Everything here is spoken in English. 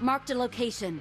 Marked a location.